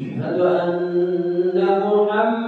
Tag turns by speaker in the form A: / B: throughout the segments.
A: أشهد أن محمدا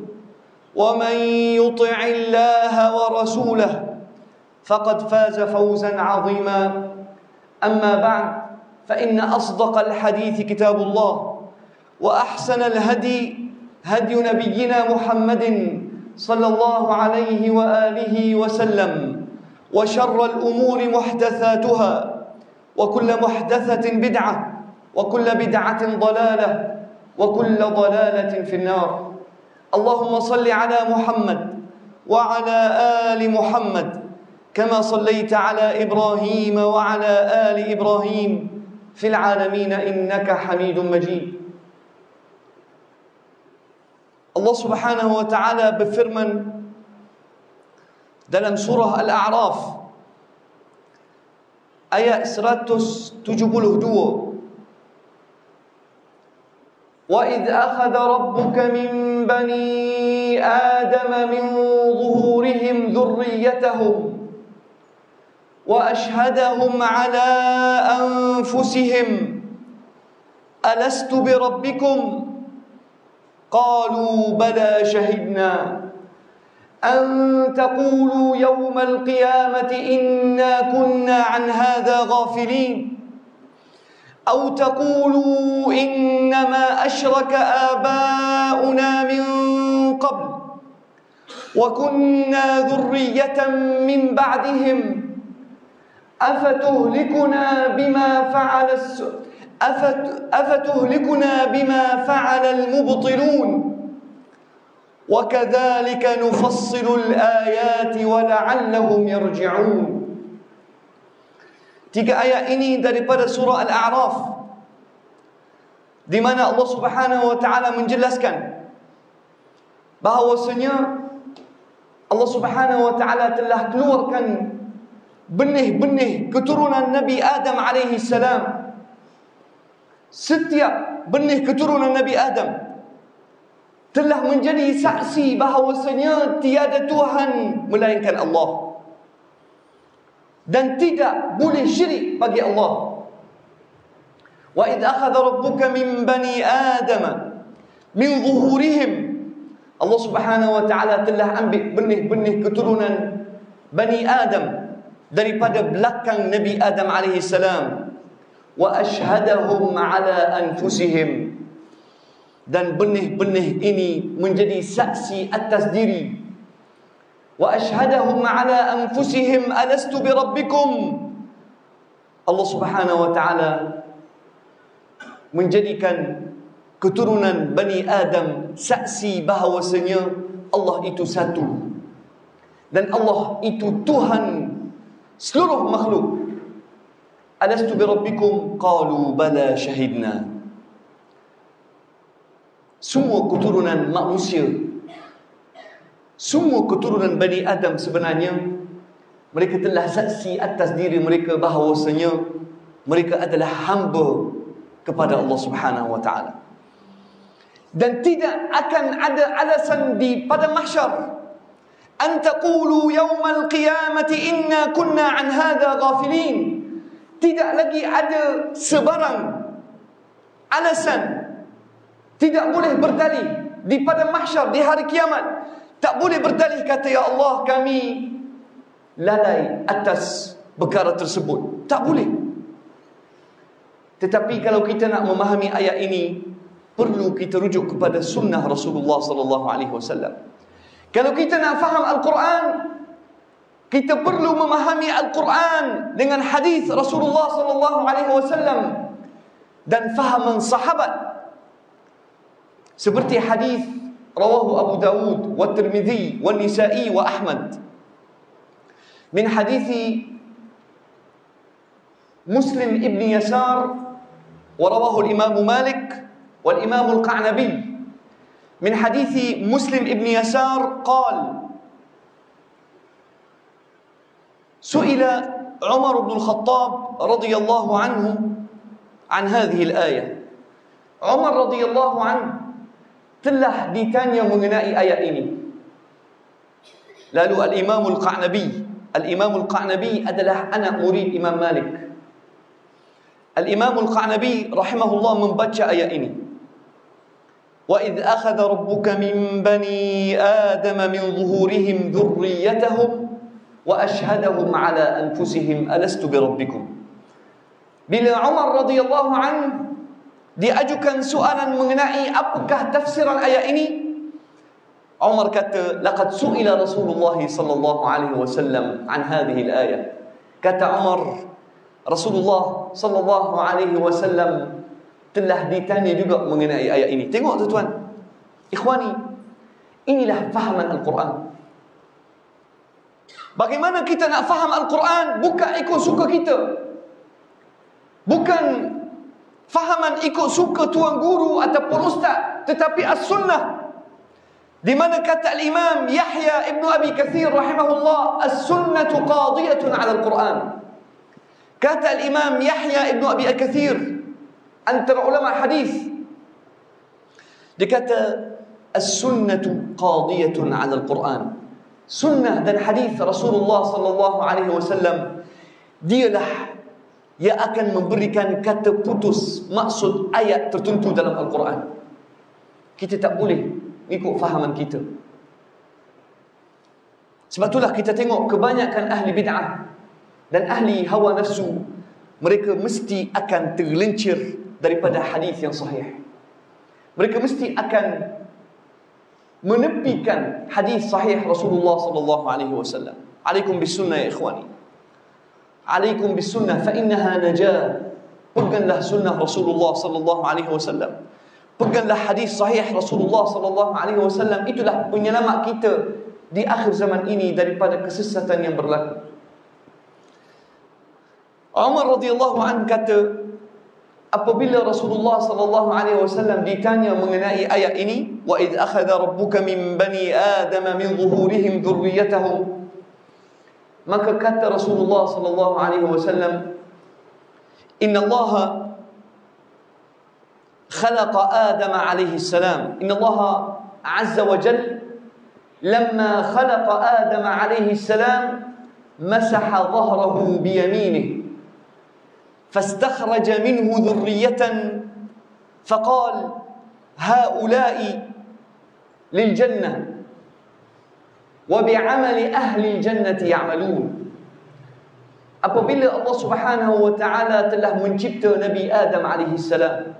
B: ومن يطع الله ورسوله فقد فاز فوزا عظيما. أما بعد فإن أصدق الحديث كتاب الله وأحسن الهدي هدي نبينا محمد صلى الله عليه وآله وسلم وشر الأمور محدثاتها وكل محدثة بدعة وكل بدعة ضلالة وكل ضلالة في النار. اللهم صل على محمد وعلى آل محمد كما صليت على إبراهيم وعلى آل إبراهيم في العالمين إنك حميد مجيد. Subhanahu wa taala berfirman dalam surah Al-A'raf ayat 172 وإذ أخذ ربك من بني آدم من ظهورهم ذريتهم وأشهدهم على أنفسهم. ألست بربكم؟ قالوا بلى شهدنا. أن تقولوا يوم القيامة إنا كنا عن هذا غافلين. أو تقولوا إنما أشرك آباؤنا من قبل وكنا ذرية من بعدهم أفتهلكنا بما فعل الس... أفت... أفتهلكنا بما فعل المبطلون وكذلك نفصل الآيات ولعلهم يرجعون Tiga ayat ini daripada surah Al-A'raf di mana Allah Subhanahu wa taala menjelaskan bahawasanya Allah Subhanahu wa taala telah keluarkan benih-benih keturunan Nabi Adam alaihi salam. Setiap benih keturunan Nabi Adam telah menjadi saksi bahawasanya tiada Tuhan melainkan Allah dan tidak boleh syirik bagi Allah. Wa idh akhadha rabbuka min bani adam min zuhurihim Allah Subhanahu wa taala telah ambil benih-benih keturunan Bani Adam daripada belakang Nabi Adam alaihi salam. Wa ashhadahum ala anfusihim. Dan benih-benih ini menjadi saksi atas diri anfusihim alastu bi rabbikum? Allah Subhanahu wa taala menjadikan keturunan Bani Adam saksi bahawasanya Allah itu satu. Dan Allah itu Tuhan seluruh makhluk. Alastu bi rabbikum? Qalu bala shahidna. Semua keturunan manusia semua keturunan Bani Adam sebenarnya mereka telah saksi atas diri mereka bahawasanya mereka adalah hamba kepada Allah Subhanahu wa taala. Dan tidak akan ada alasan di pada mahsyar. An taqulu yaumal qiyamati inna kunna an hadha ghafilin. Tidak lagi ada sebarang alasan tidak boleh berdalih di pada mahsyar di hari kiamat tak boleh berdalih kata ya Allah kami lalai atas perkara tersebut. Tak boleh. Tetapi kalau kita nak memahami ayat ini perlu kita rujuk kepada sunnah Rasulullah sallallahu alaihi wasallam. Kalau kita nak faham al-Quran kita perlu memahami al-Quran dengan hadis Rasulullah sallallahu alaihi wasallam dan fahaman sahabat. Seperti hadis رواه أبو داود والترمذي والنسائي وأحمد. من حديث مسلم ابن يسار ورواه الإمام مالك والإمام القعنبي. من حديث مسلم ابن يسار قال سئل عمر بن الخطاب رضي الله عنه عن هذه الآية. عمر رضي الله عنه telah ditanya mengenai ayat ini. Lalu Al-Imam Al-Qa'nabi, Al-Imam Al-Qa'nabi adalah anak murid Imam Malik. Al-Imam Al-Qa'nabi rahimahullah membaca ayat ini. وَإِذْ أَخَذَ رَبُّكَ مِنْ بَنِي آدَمَ مِنْ ظُهُورِهِمْ ذُرِّيَّتَهُمْ وَأَشْهَدَهُمْ عَلَى أَنْفُسِهِمْ أَلَسْتُ بِرَبِّكُمْ Bila Umar radhiyallahu anhu diajukan soalan mengenai apakah tafsiran ayat ini? Umar kata laqad su'ila Rasulullah sallallahu alaihi wasallam an hadhihi al-ayah. Kata Umar Rasulullah sallallahu alaihi wasallam telah ditanya juga mengenai ayat ini. Tengok tuan-tuan. Ikhwani inilah fahaman al-Quran. Bagaimana kita nak faham al-Quran? Bukan ikut suka kita. Bukan fahaman ikut suka tuan guru ataupun ustaz tetapi as-sunnah di mana kata al-imam Yahya ibnu Abi Kathir rahimahullah as-sunnatu qadiyatun 'ala al-Quran kata al-imam Yahya ibnu Abi Kathir antara ulama hadis dia kata as-sunnatu qadiyatun 'ala al-Quran sunnah dan hadis Rasulullah sallallahu alaihi wasallam dialah yang akan memberikan kata putus maksud ayat tertentu dalam Al-Quran. Kita tak boleh ikut fahaman kita. Sebab itulah kita tengok kebanyakan ahli bid'ah dan ahli hawa nafsu mereka mesti akan tergelincir daripada hadis yang sahih. Mereka mesti akan menepikan hadis sahih Rasulullah sallallahu alaihi wasallam. Alaikum bisunnah ya ikhwani. Alaikum bisunnah fa innaha najah. Peganglah sunnah Rasulullah sallallahu alaihi wasallam. Peganglah hadis sahih Rasulullah sallallahu alaihi wasallam itulah penyelamat kita di akhir zaman ini daripada kesesatan yang berlaku. Umar radhiyallahu anhu kata apabila Rasulullah sallallahu alaihi wasallam ditanya mengenai ayat ini wa id akhadha rabbuka min bani adam min zuhurihim dhurriyyatahum maka kata Rasulullah sallallahu alaihi wasallam inna Allah خلق آدم عليه السلام. إن الله عز وجل لما خلق آدم عليه السلام مسح ظهره بيمينه فاستخرج منه ذرية فقال هؤلاء للجنة. وبعمل أهل الجنة يعملون Apabila Allah Subhanahu wa taala telah mencipta Nabi Adam alaihi salam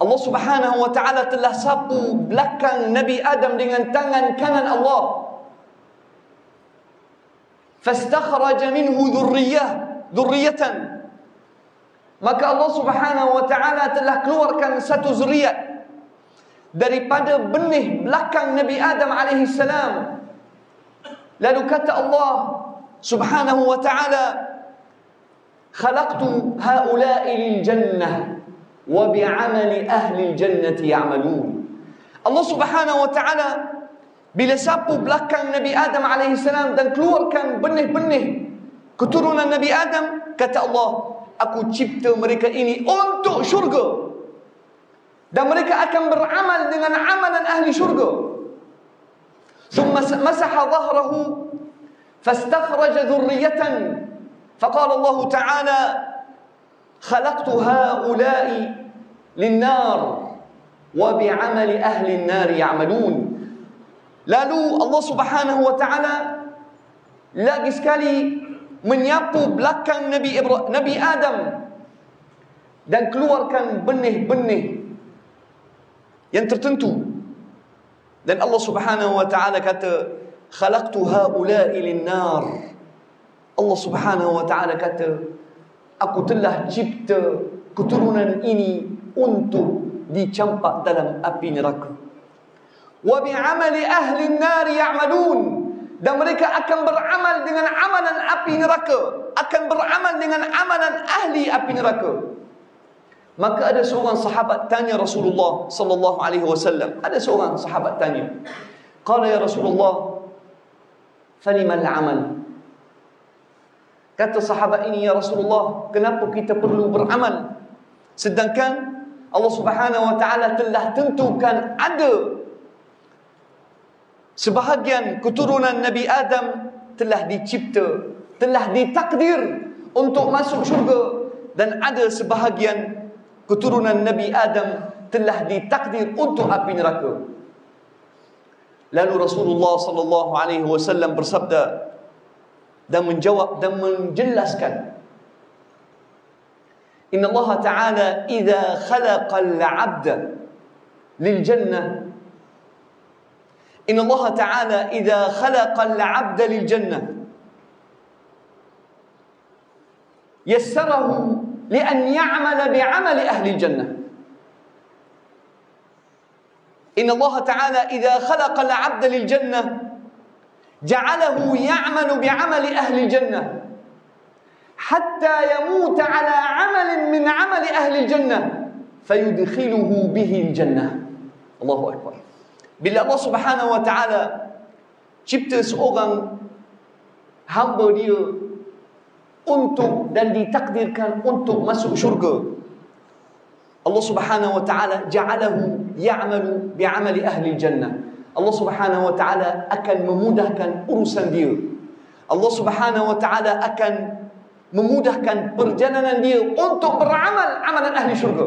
B: Allah Subhanahu wa taala telah sapu belakang Nabi Adam dengan tangan kanan Allah. Fastakhraja minhu dhurriyyah, dhurriyatan. Maka Allah Subhanahu wa taala telah keluarkan satu zuriat daripada benih belakang Nabi Adam alaihi salam. Lalu kata Allah Subhanahu wa taala, "Khalaqtu haula'i lil jannah." wa bi'amali ahli jannati ya'malun. Allah Subhanahu wa taala bila sapu belakang Nabi Adam alaihi salam dan keluarkan benih-benih keturunan Nabi Adam, kata Allah, aku cipta mereka ini untuk syurga. Dan mereka akan beramal dengan amalan ahli syurga. ثم مسح ظهره فاستخرج ذرية. فقال الله تعالى خلقت هؤلاء للنار وبعمل أهل النار يعملون. لا لو الله سبحانه وتعالى لا كالي من يقوب لك نبي, إبرا... نبي آدم دان كلور كان بنه بنه ينترتنتو يعني dan Allah Subhanahu wa taala kata khalaqtu haula'i lin-nar Allah Subhanahu wa taala kata aku telah cipta keturunan ini untuk dicampak dalam api neraka. Wa bi'amali ahli an-nar ya'malun dan mereka akan beramal dengan amalan api neraka, akan beramal dengan amalan ahli api neraka. Maka ada seorang sahabat tanya Rasulullah sallallahu alaihi wasallam. Ada seorang sahabat tanya. Qala ya Rasulullah, "Falimal 'amal?" Kata sahabat ini, Ya Rasulullah, kenapa kita perlu beramal? Sedangkan Allah Subhanahu Wa Taala telah tentukan ada sebahagian keturunan Nabi Adam telah dicipta, telah ditakdir untuk masuk syurga dan ada sebahagian keturunan Nabi Adam telah ditakdir untuk api neraka. Lalu Rasulullah sallallahu alaihi wasallam bersabda dan menjawab dan menjelaskan Inna Allah إن الله تعالى إذا خلق العبد للجنة إن الله تعالى khalaqal 'abda lil jannah يسره لأن يعمل بعمل أهل الجنة. إن الله تعالى إذا خلق العبد للجنة جعله يعمل بعمل أهل الجنة. حتى يموت على عمل من عمل أهل الجنة فيدخله به الجنة. الله أكبر. Bila Allah Subhanahu wa taala cipta seorang hamba untuk dan ditakdirkan untuk masuk syurga. Allah Subhanahu wa taala ja'alahu ya'malu bi'amali ahli jannah. Allah Subhanahu wa taala akan memudahkan urusan dia. Allah Subhanahu wa taala akan memudahkan perjalanan dia untuk beramal amalan ahli syurga.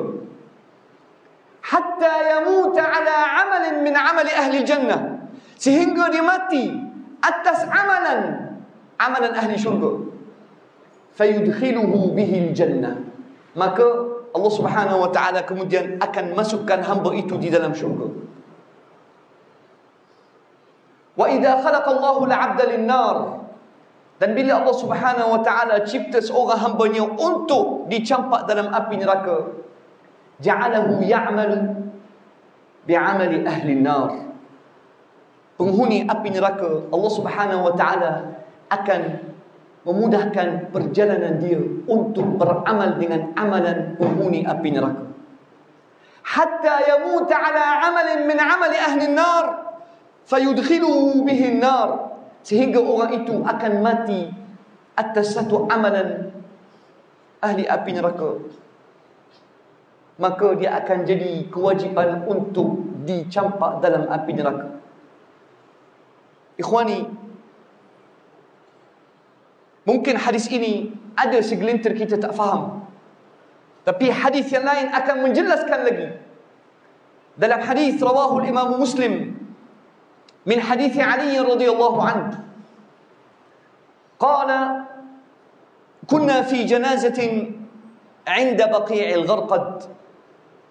B: Hatta yamut ala amalin min amali ahli jannah. Sehingga dia mati atas amalan amalan ahli syurga fayudkhiluhu bihi jannah. Maka Allah Subhanahu wa taala kemudian akan masukkan hamba itu di dalam syurga. Wa idza khalaqa Allahu al-'abda lin-nar. Dan bila Allah Subhanahu wa taala cipta seorang hamba-Nya untuk dicampak dalam api neraka ja'alahu ya'malu bi'amali ahli an-nar penghuni api neraka Allah Subhanahu wa taala akan memudahkan perjalanan dia untuk beramal dengan amalan penghuni api neraka. Hatta yamut ala amalin min amali ahli nar fayudkhiluhu bihi nar sehingga orang itu akan mati atas satu amalan ahli api neraka. Maka dia akan jadi kewajipan untuk dicampak dalam api neraka. Ikhwani, Mungkin hadis ini ada segelintir kita tak faham. Tapi hadis yang lain akan menjelaskan lagi. Dalam hadis rawahu Imam Muslim min hadis Ali radhiyallahu anhu. قال كنا في جنازة عند بقيع الغرقد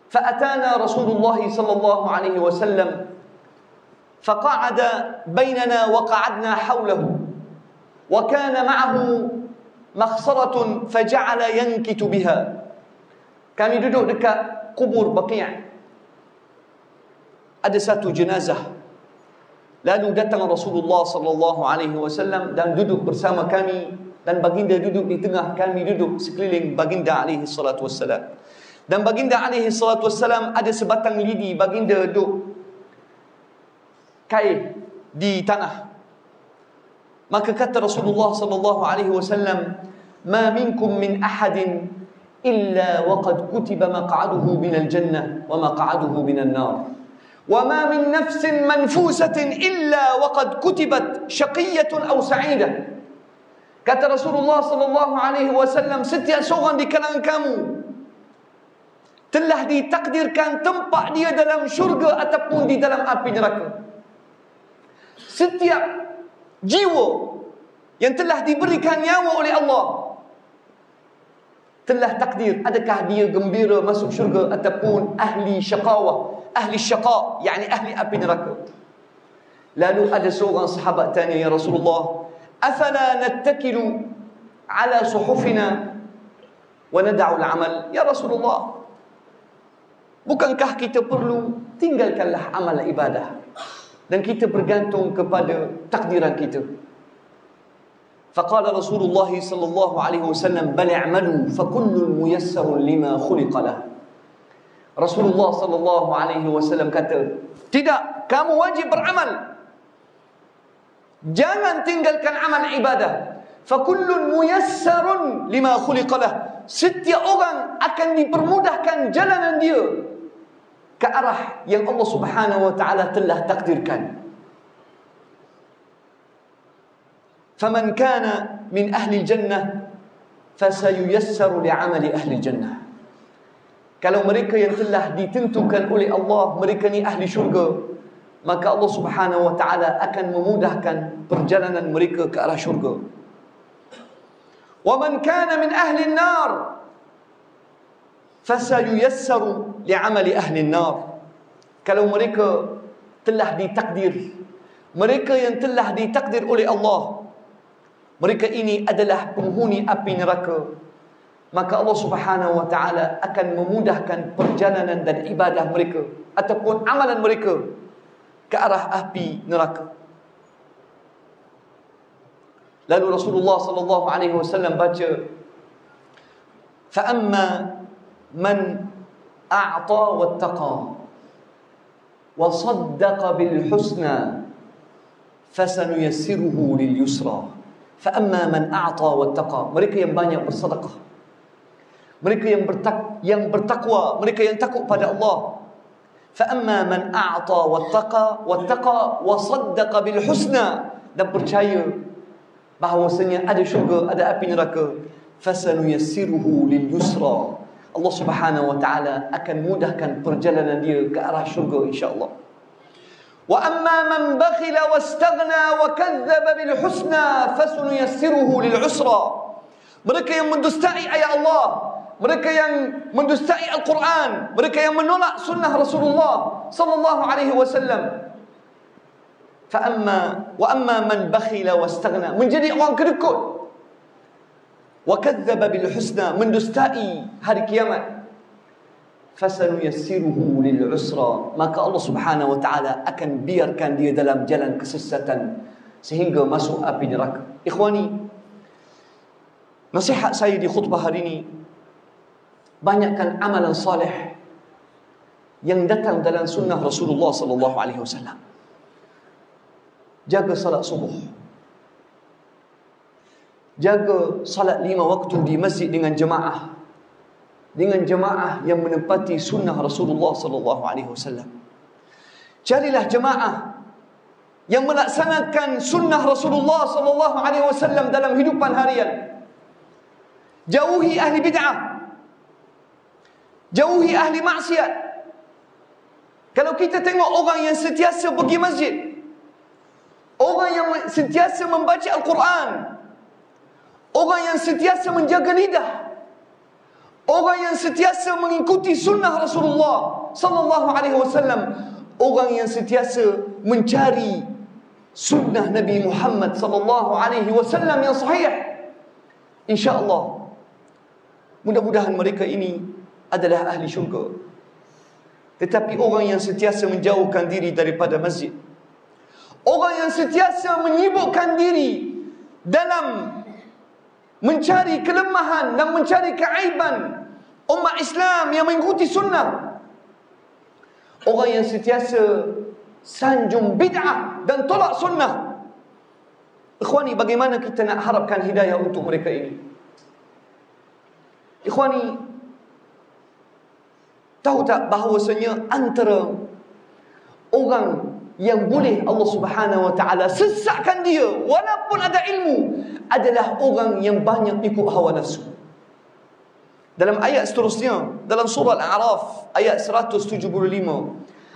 B: فأتانا رسول الله صلى الله عليه وسلم فقعد بيننا وقعدنا حوله وكان معه مخصرة فجعل ينكت بها kami duduk dekat kubur Baqi' ada satu jenazah lalu datang Rasulullah sallallahu alaihi wasallam dan duduk bersama kami dan baginda duduk di tengah kami duduk sekeliling baginda alaihi salatu wassalam dan baginda alaihi salatu wassalam ada sebatang lidi baginda duduk kain di tanah Maka kata Rasulullah sallallahu alaihi wasallam, "Ma minkum min ahadin illa waqad kutiba maq'aduhu min al-jannah wa maq'aduhu min an-nar." وما من نفس منفوسة إلا وقد كتبت شقية أو سعيدة kata Rasulullah sallallahu alaihi wasallam setiap seorang di kalangan kamu telah ditakdirkan tempat dia dalam syurga ataupun di dalam api neraka setiap jiwa yang telah diberikan nyawa oleh Allah. Telah takdir adakah dia gembira masuk syurga ataupun ahli syaqawah? Ahli syaqa yakni ahli api neraka. Lalu ada seorang sahabat tanya ya Rasulullah afala nattakilu ala suhufina wa nad'u al-amal? Ya Rasulullah bukankah kita perlu tinggalkanlah amal ibadah dan kita bergantung kepada takdiran kita. Faqala Rasulullah sallallahu alaihi wasallam bal i'malu fa kullu muyassar lima khuliqa lah. Rasulullah sallallahu alaihi wasallam kata, "Tidak, kamu wajib beramal. Jangan tinggalkan amal ibadah. Fa kullu muyassar lima khuliqa lah." Setiap orang akan dipermudahkan jalanan dia ke arah yang Allah Subhanahu wa taala telah takdirkan. Faman kana min ahli jannah fasayuyassaru li'amali ahli jannah. Kalau mereka yang telah ditentukan oleh Allah mereka ni ahli syurga, maka Allah Subhanahu wa taala akan memudahkan perjalanan mereka ke arah syurga. Wa man kana min ahli an-nar fasayuyassaru li'amali ahli nar kalau mereka telah ditakdir mereka yang telah ditakdir oleh Allah mereka ini adalah penghuni api neraka maka Allah Subhanahu wa taala akan memudahkan perjalanan dan ibadah mereka ataupun amalan mereka ke arah api neraka. Lalu Rasulullah sallallahu alaihi wasallam baca fa amma من أعطى واتقى وصدق بالحسنى فسنيسره لليسرى فأما من أعطى واتقى mereka yang banyak bersedekah mereka yang bertak yang bertakwa mereka yang takut pada Allah فأما من أعطى واتقى واتقى وصدق بالحسنى dan percaya bahawasanya ada syurga ada api neraka fasanuyassiruhu lil yusra Allah Subhanahu wa taala akan mudahkan perjalanan dia ke arah syurga insya-Allah. Wa amma man bakhila wastaghna wa kadzdzaba bil husna fasunuyassiruhu lil usra. Mereka yang mendustai ayat Allah, mereka yang mendustai Al-Quran, mereka yang menolak sunnah Rasulullah sallallahu alaihi wasallam. Fa amma wa amma man bakhila wastaghna menjadi orang kedekut. Wa kadzdzaba bil husna mendustai hari kiamat. Fasanuyassiruhu lil usra. Maka Allah Subhanahu wa taala akan biarkan dia dalam jalan kesesatan sehingga masuk api neraka. Ikhwani, Nasihat saya di khutbah hari ini banyakkan amalan saleh yang datang dalam sunnah Rasulullah sallallahu alaihi wasallam. Jaga salat subuh. Jaga salat lima waktu di masjid dengan jemaah. Dengan jemaah yang menepati sunnah Rasulullah sallallahu alaihi wasallam. Carilah jemaah yang melaksanakan sunnah Rasulullah sallallahu alaihi wasallam dalam hidupan harian. Jauhi ahli bid'ah. Jauhi ahli maksiat. Kalau kita tengok orang yang sentiasa pergi masjid, orang yang sentiasa membaca Al-Quran, orang yang sentiasa menjaga lidah, orang yang sentiasa mengikuti sunnah Rasulullah sallallahu alaihi wasallam, orang yang sentiasa mencari sunnah Nabi Muhammad sallallahu alaihi wasallam yang sahih. Insya-Allah Mudah-mudahan mereka ini adalah ahli syurga. Tetapi orang yang sentiasa menjauhkan diri daripada masjid. Orang yang sentiasa menyibukkan diri dalam mencari kelemahan dan mencari keaiban umat Islam yang mengikuti sunnah. Orang yang sentiasa sanjung bid'ah dan tolak sunnah. Ikhwani, bagaimana kita nak harapkan hidayah untuk mereka ini? Ikhwani Tahu tak bahawasanya antara Orang yang boleh Allah subhanahu wa ta'ala Sesakkan dia Walaupun ada ilmu Adalah orang yang banyak ikut hawa nafsu. Dalam ayat seterusnya Dalam surah Al-A'raf Ayat 175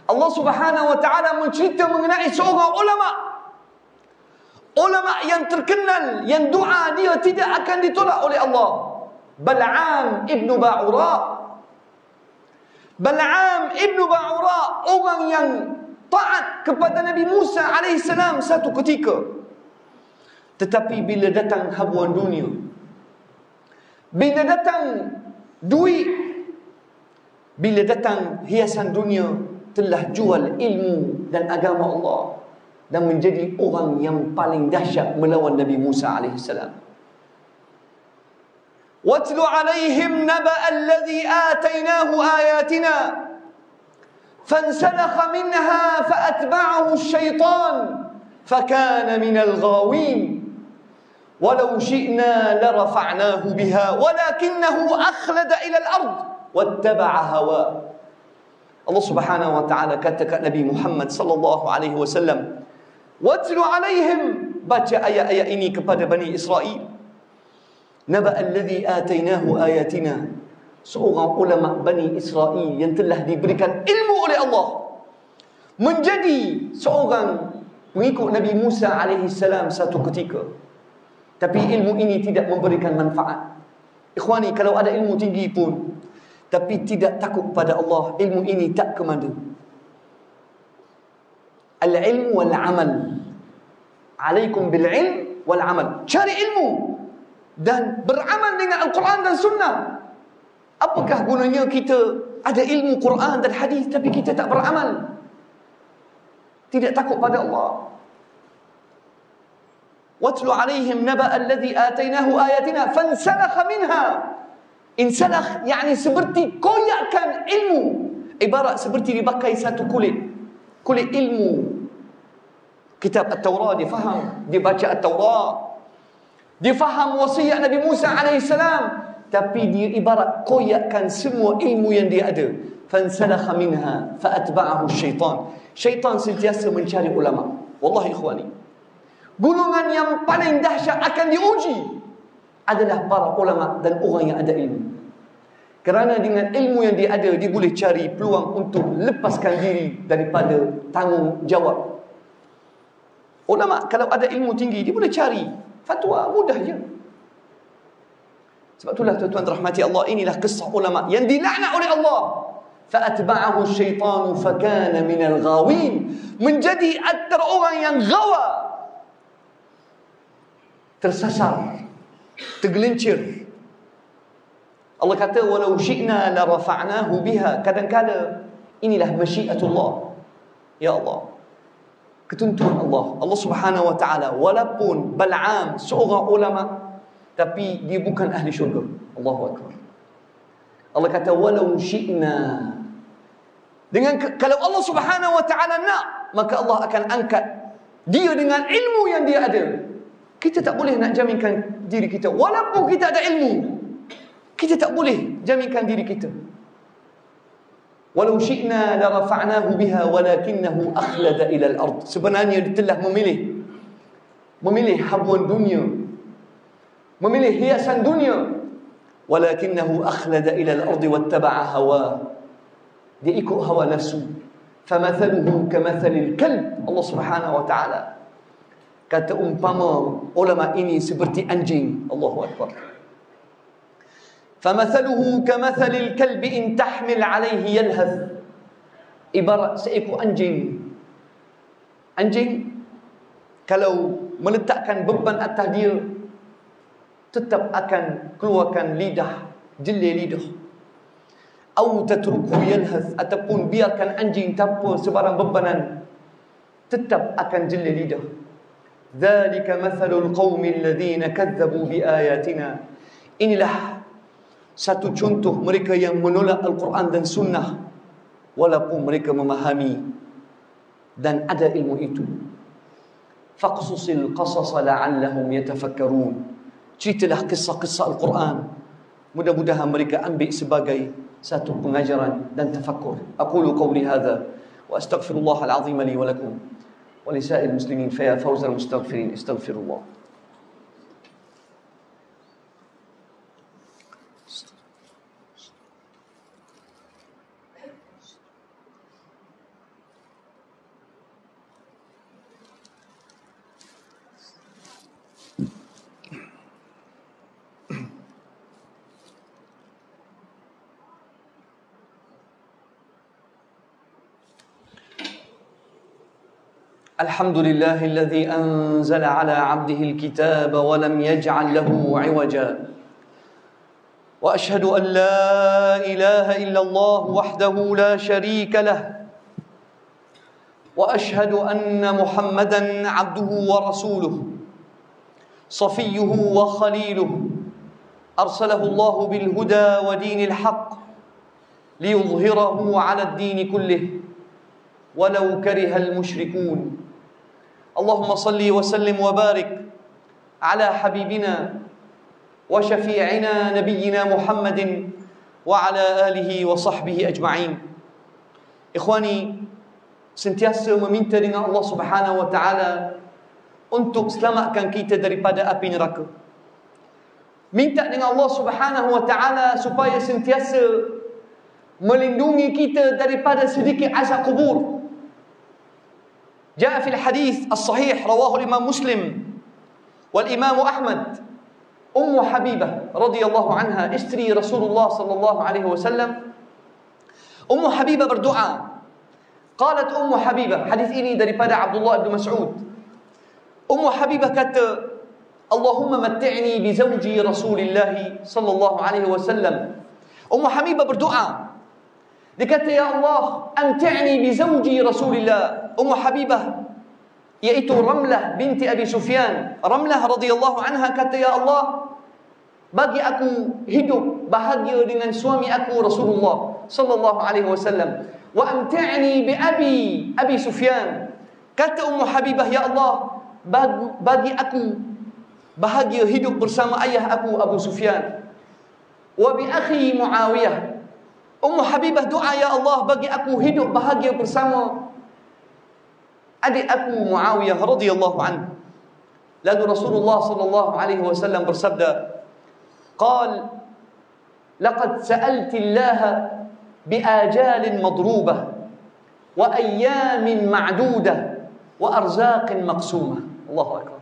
B: Allah subhanahu wa ta'ala mencerita mengenai seorang ulama. Ulama yang terkenal Yang doa dia tidak akan ditolak oleh Allah. Bal'am ibnu Ba'ura. Bal'am ibnu Ba'ura Orang yang taat kepada Nabi Musa AS satu ketika Tetapi bila datang habuan dunia Bila datang duit Bila datang hiasan dunia Telah jual ilmu dan agama Allah Dan menjadi orang yang paling dahsyat melawan Nabi Musa AS واتل عليهم نبأ الذي آتيناه آياتنا فانسلخ منها فأتبعه الشيطان فكان من الغاوين. ولو شئنا لرفعناه بها ولكنه أخلد إلى الأرض واتبع هواه. الله سبحانه وتعالى كتك نبي محمد صلى الله عليه وسلم واتل عليهم. Baca ayat-ayat ini kepada Bani Israel. Naba alladhi atainahu ayatina. Seorang ulama Bani Israel yang telah diberikan ilmu oleh Allah. Menjadi seorang pengikut Nabi Musa alaihi salam satu ketika. Tapi ilmu ini tidak memberikan manfaat. Ikhwani, kalau ada ilmu tinggi pun. Tapi tidak takut pada Allah. Ilmu ini tak ke mana. Al-ilmu wal-amal. Alaikum bil-ilm wal-amal. Cari ilmu dan beramal dengan Al-Quran dan Sunnah. Apakah gunanya kita ada ilmu Quran dan hadis tapi kita tak beramal? Tidak takut pada Allah. Watlu alaihim naba alladhi atainahu ayatina fansalakha minha. Insalakh yakni seperti koyakkan ilmu. Ibarat seperti dipakai satu kulit. Kulit ilmu. Kitab At-Tawrah dia faham. Dia baca At-Tawrah. Dia faham wasiat Nabi Musa AS Tapi dia ibarat koyakkan semua ilmu yang dia ada. Fansalakha minha Fa'atba'ahu syaitan. Syaitan sentiasa mencari ulama. Wallahi ikhwani. Gulungan yang paling dahsyat akan diuji Adalah para ulama dan orang yang ada ilmu. Kerana dengan ilmu yang dia ada, dia boleh cari peluang untuk lepaskan diri daripada tanggungjawab. Ulama kalau ada ilmu tinggi, dia boleh cari fatwa mudah je. Sebab itulah tuan-tuan rahmati Allah, inilah kisah ulama yang dilaknat oleh Allah. فأتبعه الشيطان فكان من الغاوين menjadi antara orang yang gawa tersasar tergelincir Allah kata walau syi'na la rafa'nahu biha kadang-kala inilah masyiatullah ya Allah ketentuan Allah Allah Subhanahu wa taala walaupun Bal'am seorang ulama tapi dia bukan ahli syurga Allahu akbar Allah kata walau syi'na dengan kalau Allah Subhanahu wa taala nak maka Allah akan angkat dia dengan ilmu yang dia ada kita tak boleh nak jaminkan diri kita walaupun kita ada ilmu kita tak boleh jaminkan diri kita. Walau syi'na la rafa'nahu biha walakinnahu akhlada ila al-ard. Sebenarnya dia telah memilih memilih habuan dunia memilih hiasan dunia. Walakinahu akhlada ila al-ard wa ittaba'a hawa. Dia ikut hawa nafsu. Famathaluhu kamathalil kalb. Allah Subhanahu wa taala. Kata umpama ulama ini seperti anjing. Allahu akbar. Famathaluhu kamathalil kalb in tahmil alayhi yalhath. Ibarat seekor anjing. Anjing kalau meletakkan beban atas dia tetap akan keluarkan lidah jeli lidah. Atau tatruku yalhath ataupun biarkan anjing tanpa sebarang bebanan tetap akan jeli lidah. Dhalika mathalul qaumil ladzina kadzabu biayatina. Inilah satu contoh mereka yang menolak Al-Quran dan Sunnah walaupun mereka memahami dan ada ilmu itu. Faqsusil qasas la'allahum yatafakkarun ceritalah kisah-kisah Al-Quran. Mudah-mudahan mereka ambil sebagai satu pengajaran dan tafakkur. Aqulu qawli hadha wa astaghfirullah al-azim li wa lakum. Wa li sa'il muslimin fa ya fawzal mustaghfirin astaghfirullah الحمد لله الذي أنزل على عبده الكتاب ولم يجعل له عوجا. وأشهد أن لا إله إلا الله وحده لا شريك له. وأشهد أن محمدا عبده ورسوله صفيه وخليله. أرسله الله بالهدى ودين الحق ليظهره على الدين كله. ولو كره المشركون. اللهم صل وسلم وبارك على حبيبنا وشفيعنا نبينا محمد وعلى آله وصحبه أجمعين إخواني sentiasa meminta dengan Allah Subhanahu wa taala untuk selamatkan kita daripada api neraka. Minta dengan Allah Subhanahu wa taala supaya sentiasa melindungi kita daripada sedikit azab kubur. جاء في الحديث الصحيح رواه الإمام مسلم والإمام أحمد. أم حبيبة رضي الله عنها إستري رسول الله صلى الله عليه وسلم. أم حبيبة بردعاء قالت أم حبيبة حديث إني daripada عبد الله بن مسعود أم حبيبة كت اللهم متعني بزوجي رسول الله صلى الله عليه وسلم أم حبيبة بردعاء kata, Ya Allah, amti'ni bi zawji Rasulillah. Ummu Habibah, iaitu Ramlah binti Abi Sufyan. Ramlah radhiyallahu anha kata, Ya Allah, bagi aku hidup bahagia dengan suami aku Rasulullah sallallahu alaihi wasallam. Wa amti'ni bi Abi Abi Sufyan. Kata Ummu Habibah, Ya Allah, bagi aku bahagia hidup bersama ayah aku Abu Sufyan. Wa bi akhi Muawiyah Ummu Habibah doa ya Allah bagi aku hidup bahagia bersama أدي أبو معاوية رضي الله عنه. radhiyallahu رسول الله صلى الله عليه وسلم برسبدا قال لقد سألت الله بآجال مضروبة وأيام معدودة وأرزاق مقسومة. الله أكبر.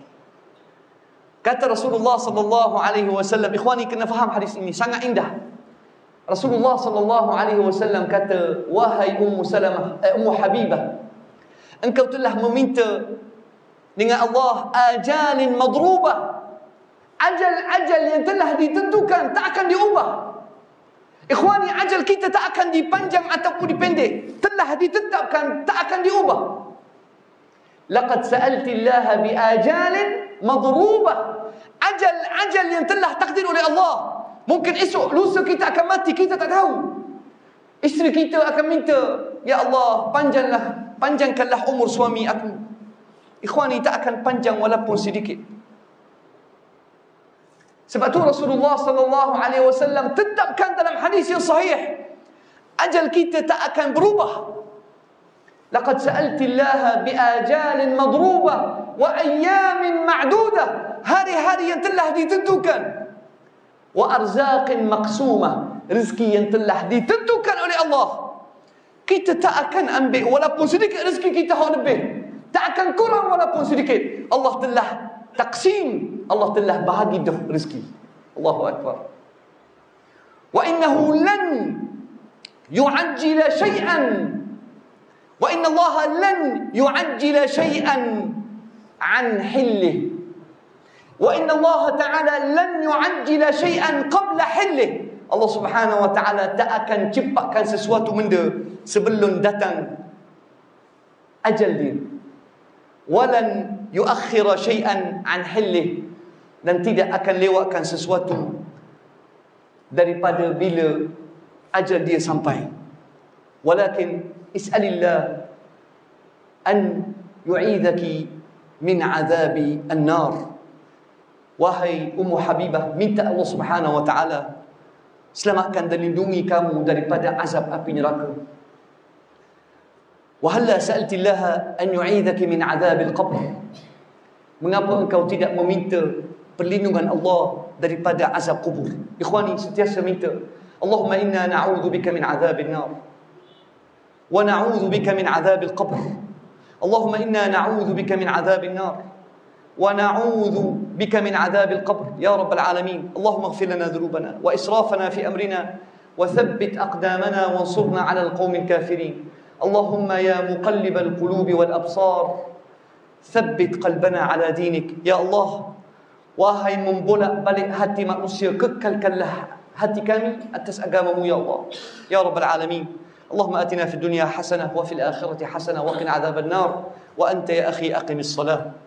B: كتى رسول الله صلى الله عليه وسلم إخواني كنا فهم حديث إني سنة عنده رسول الله صلى الله عليه وسلم كتى وهي أم سلمة أم حبيبة engkau telah meminta dengan Allah ajalin madrubah. Ajal-ajal yang telah ditentukan tak akan diubah. Ikhwani, ajal kita tak akan dipanjang ataupun dipendek. Telah ditetapkan tak akan diubah. Laqad sa'alti Allah bi ajalin madrubah. Ajal-ajal yang telah takdir oleh Allah. Mungkin esok lusa kita akan mati, kita tak tahu. Isteri kita akan minta, Ya Allah, panjanglah, panjangkanlah umur suami aku. Ikhwani tak akan panjang walaupun sedikit. Sebab tu Rasulullah sallallahu alaihi wasallam tetapkan dalam hadis yang sahih, ajal kita tak akan berubah. Laqad sa'alti Allah bi ajalin madrubah wa ayyamin ma'dudah. Hari-hari yang telah ditentukan. Wa arzaqin maqsumah. Rezeki yang telah ditentukan oleh Allah. Kita tak akan ambil walaupun sedikit rezeki kita hak lebih. Tak akan kurang walaupun sedikit. Allah telah taksim. Allah telah bahagi dah rezeki. Allahu Akbar. Wa innahu lan yu'ajjila syai'an wa inna Allah lan yu'ajjila syai'an an hillih inna Allah ta'ala lan yu'ajjila syai'an qabla hillih Allah Subhanahu wa taala tak akan cepatkan sesuatu benda sebelum datang ajal dia. Walan yuakhira syai'an an hillih dan tidak akan lewatkan sesuatu daripada bila ajal dia sampai. Walakin is'alillah an yu'idaki min azabi an-nar. Wahai ummu habibah minta Allah Subhanahu wa taala selamatkan dan lindungi kamu daripada azab api neraka. Wa halla sa'alti Allah an yu'idhaki min adhab al-qabr? Mengapa engkau tidak meminta perlindungan Allah daripada azab kubur? Ikhwani, sentiasa minta. Allahumma inna na'udhu bika min azab an-nar. Wa na'udhu bika min azab al-qabr. Allahumma inna na'udhu bika min azab an-nar. ونعوذ بك من عذاب القبر. يا رب العالمين اللهم اغفر لنا ذنوبنا وإسرافنا في أمرنا وثبت أقدامنا وانصرنا على القوم الكافرين. اللهم يا مقلب القلوب والأبصار ثبت قلبنا على دينك. يا Allah wahai membolak ما hati ككل kekalkanlah hati كامي atas agamamu يا الله. يا رب العالمين اللهم آتنا في الدنيا حسنة وفي الآخرة حسنة وقنا عذاب النار. وأنت يا
A: أخي أقم الصلاة.